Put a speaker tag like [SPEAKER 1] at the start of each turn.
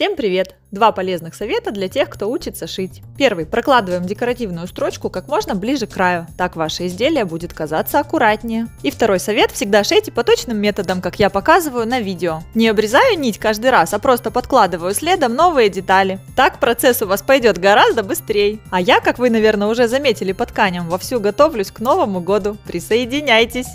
[SPEAKER 1] Всем привет! Два полезных совета для тех, кто учится шить. Первый. Прокладываем декоративную строчку как можно ближе к краю. Так ваше изделие будет казаться аккуратнее. И второй совет. Всегда шейте по точным методам, как я показываю на видео. Не обрезаю нить каждый раз, а просто подкладываю следом новые детали. Так процесс у вас пойдет гораздо быстрее. А я, как вы, наверное, уже заметили по тканям, вовсю готовлюсь к Новому году. Присоединяйтесь!